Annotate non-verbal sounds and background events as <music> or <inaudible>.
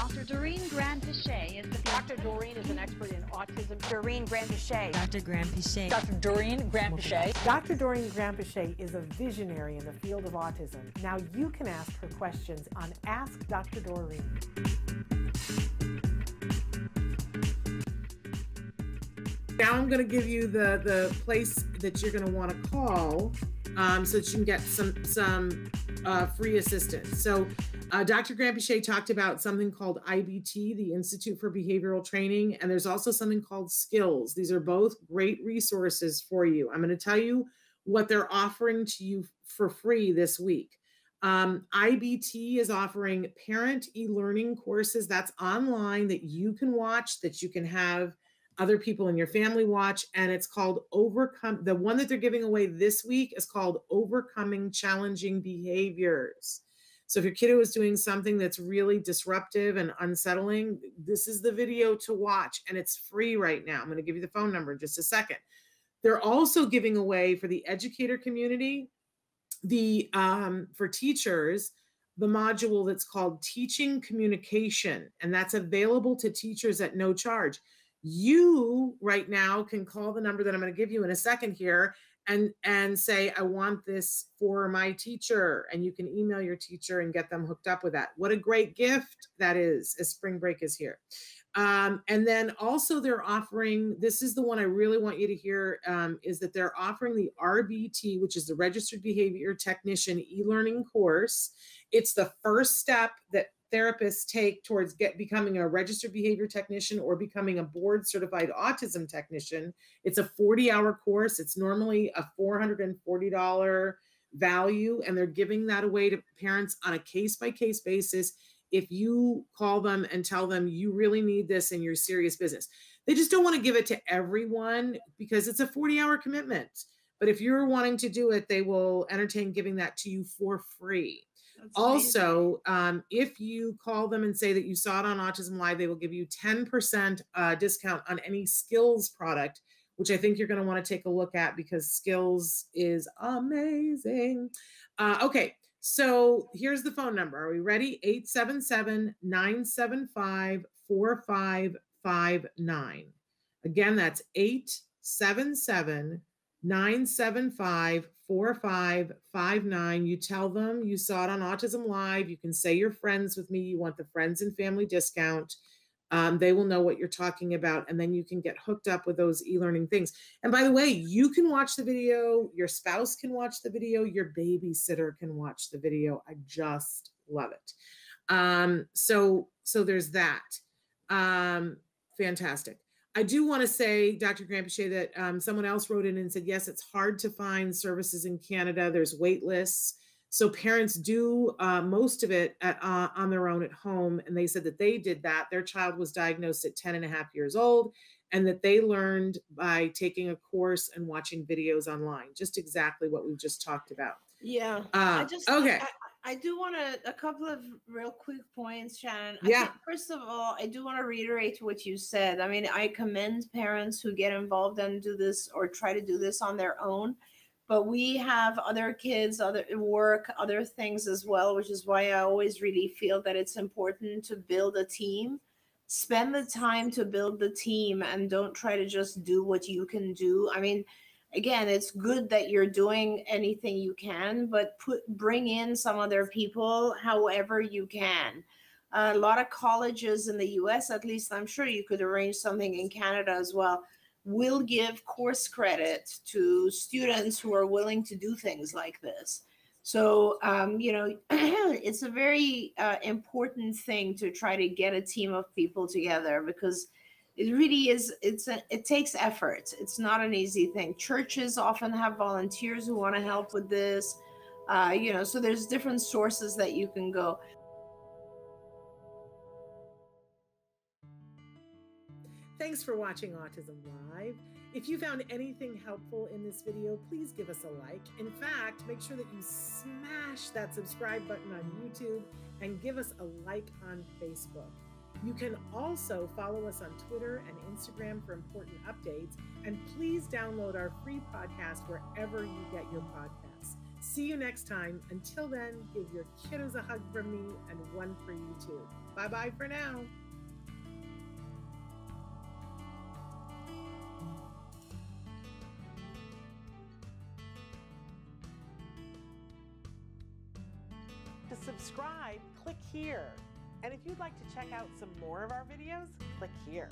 Dr. Doreen Granpeesheh is the Dr. Doreen is an expert in autism. Doreen Granpeesheh. Dr. Granpeesheh. Dr. Doreen Grand Pichet. Dr. Doreen Granpeesheh is a visionary in the field of autism. Now you can ask her questions on Ask Dr. Doreen. Now I'm going to give you the the place that you're going to want to call um, so that you can get some some uh, free assistance. So uh, Dr. Granpeesheh talked about something called IBT, the Institute for Behavioral Training, and there's also something called Skills. These are both great resources for you. I'm going to tell you what they're offering to you for free this week. Um, IBT is offering parent e learning courses that's online that you can watch, that you can have other people in your family watch. And it's called Overcome. The one that they're giving away this week is called Overcoming Challenging Behaviors. So if your kiddo is doing something that's really disruptive and unsettling, this is the video to watch and it's free right now. I'm going to give you the phone number in just a second. They're also giving away for the educator community, the um, for teachers, the module that's called Teaching Communication, and that's available to teachers at no charge. You right now can call the number that I'm going to give you in a second here and and say i want this for my teacher and you can email your teacher and get them hooked up with that. What a great gift that is as spring break is here. Um, and then also they're offering this is the one i really want you to hear um, is that they're offering the rbt which is the registered behavior technician e-learning course. It's the first step that therapists take towards get becoming a registered behavior technician or becoming a board certified autism technician. It's a 40 hour course. It's normally a $440 value, and they're giving that away to parents on a case by case basis. If you call them and tell them you really need this in your serious business, they just don't want to give it to everyone because it's a 40 hour commitment. But if you're wanting to do it, they will entertain giving that to you for free. That's also, um, if you call them and say that you saw it on Autism Live, they will give you 10% uh, discount on any skills product, which I think you're going to want to take a look at because skills is amazing. Uh, okay, so here's the phone number. Are we ready? 877 975 4559. Again, that's 877 975 4559. You tell them you saw it on Autism Live. You can say you're friends with me. You want the friends and family discount. Um, they will know what you're talking about, and then you can get hooked up with those e learning things. And by the way, you can watch the video, your spouse can watch the video, your babysitter can watch the video. I just love it. Um, so, so there's that. Um, fantastic. I do want to say, Dr. Grand that um, someone else wrote in and said, yes, it's hard to find services in Canada. There's wait lists. So parents do uh, most of it at, uh, on their own at home. And they said that they did that. Their child was diagnosed at 10 and a half years old and that they learned by taking a course and watching videos online, just exactly what we've just talked about. Yeah. Uh, I just, okay. I, I do want to a couple of real quick points, Shannon. I Yeah. think, first of all, I do want to reiterate what you said. I mean, I commend parents who get involved and do this or try to do this on their own. But we have other kids, other work, other things as well, which is why I always really feel that it's important to build a team. Spend the time to build the team and don't try to just do what you can do. I mean, again it's good that you're doing anything you can but put bring in some other people however you can. A lot of colleges in the us at least i'm sure you could arrange something in canada as well will give course credit to students who are willing to do things like this. So um, you know <clears throat> it's a very uh, important thing to try to get a team of people together because it really is it's a, it takes effort it's not an easy thing churches often have volunteers who want to help with this uh, you know so there's different sources that you can go Thanks for watching Autism Live. If you found anything helpful in this video, please give us a like. In fact, make sure that you smash that subscribe button on YouTube and give us a like on Facebook. You can also follow us on Twitter and Instagram for important updates. And please download our free podcast wherever you get your podcasts. See you next time. Until then, give your kiddos a hug from me and one for you too. Bye bye for now. To subscribe, click here. And if you'd like to check out some more of our videos, click here.